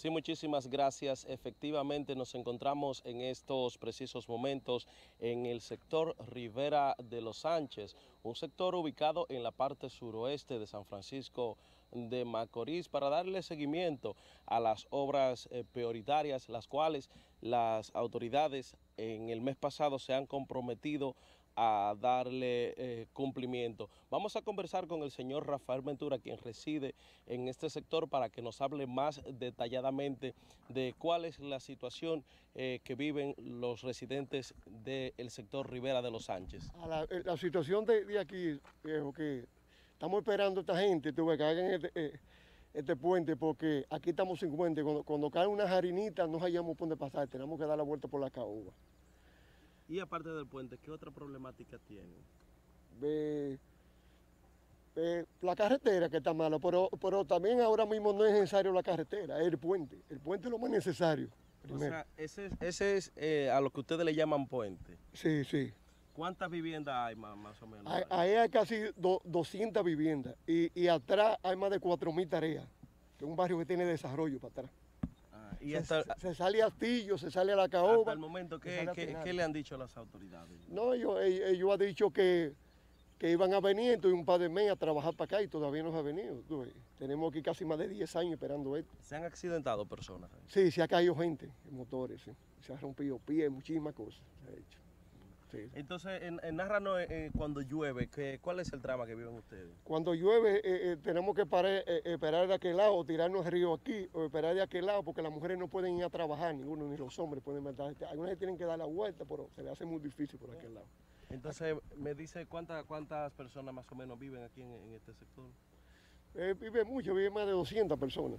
Sí, muchísimas gracias. Efectivamente, nos encontramos en estos precisos momentos en el sector Rivera de los Sánchez, un sector ubicado en la parte suroeste de San Francisco de Macorís para darle seguimiento a las obras eh, prioritarias, las cuales las autoridades en el mes pasado se han comprometido a darle eh, cumplimiento. Vamos a conversar con el señor Rafael Ventura, quien reside en este sector, para que nos hable más detalladamente de cuál es la situación eh, que viven los residentes del sector Rivera de los Sánchez. La, eh, la, situación de, aquí, viejo, que estamos esperando a esta gente, tuve que hagan este, este, puente, porque aquí estamos sin puente. Cuando, cuando cae una harinita no hayamos por dónde pasar, tenemos que dar la vuelta por la caoba. Y aparte del puente, ¿qué otra problemática tienen? Eh, eh, la carretera que está mala, pero, pero también ahora mismo no es necesario la carretera, es el puente. El puente es lo más necesario. Primero. O sea, ese, ese es eh, a lo que ustedes le llaman puente. Sí, sí. ¿Cuántas viviendas hay más, más o menos? Ahí hay, hay, casi do, 200 viviendas y, y atrás hay más de 4.000 tareas, que es un barrio que tiene desarrollo para atrás. Y se, hasta, se, sale a Astillo, se sale a la caoba. Hasta el momento, ¿qué, ¿qué, ¿qué, le han dicho las autoridades? No, ellos, ellos han dicho que, que iban a venir entonces un par de meses a trabajar para acá y todavía no ha venido. Tenemos aquí casi más de 10 años esperando esto. ¿Se han accidentado personas? Sí, se ha caído gente en motores, sí. se ha rompido pies, muchísimas cosas se ha hecho. Sí. Entonces, en, en Narrano, eh, cuando llueve, ¿qué, ¿cuál es el drama que viven ustedes? Cuando llueve, eh, eh, tenemos que parar, esperar de aquel lado, tirarnos el río aquí, o esperar de aquel lado, porque las mujeres no pueden ir a trabajar, ninguno, ni los hombres pueden verdad. Algunas tienen que dar la vuelta, pero se les hace muy difícil por aquel lado. Entonces, me dice cuántas cuántas personas más o menos viven aquí en, en este sector. Eh, vive mucho, vive más de 200 personas.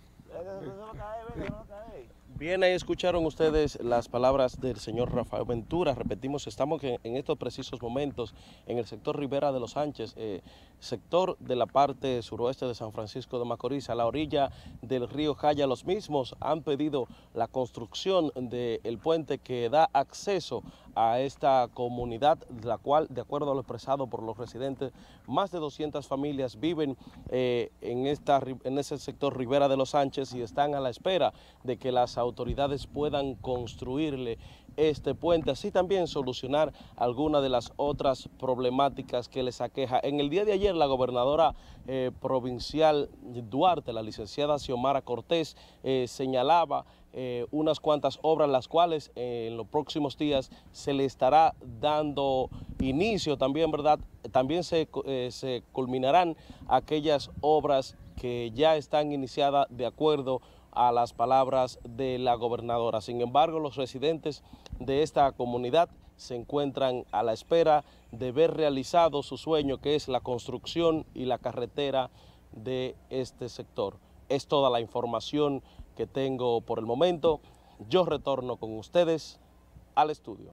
Bien, ahí escucharon ustedes las palabras del señor Rafael Ventura. Repetimos, estamos en, en estos precisos momentos en el sector Rivera de los Sánchez, eh, sector de la parte suroeste de San Francisco de Macorís, a la orilla del río Jaya. Los mismos han pedido la construcción del puente que da acceso a esta comunidad, la cual, de acuerdo a lo expresado por los residentes, más de 200 familias viven eh, en, esta, en ese sector Rivera de los Sánchez y están a la espera de que las autoridades puedan construirle este puente, así también solucionar algunas de las otras problemáticas que les aqueja. En el día de ayer la gobernadora eh, provincial Duarte, la licenciada Xiomara Cortés, eh, señalaba eh, unas cuantas obras las cuales eh, en los próximos días se le estará dando inicio también, ¿verdad? También se, eh, se culminarán aquellas obras que ya están iniciadas de acuerdo a las palabras de la gobernadora. Sin embargo, los residentes de esta comunidad se encuentran a la espera de ver realizado su sueño, que es la construcción y la carretera de este sector. Es toda la información tengo por el momento. Yo retorno con ustedes al estudio.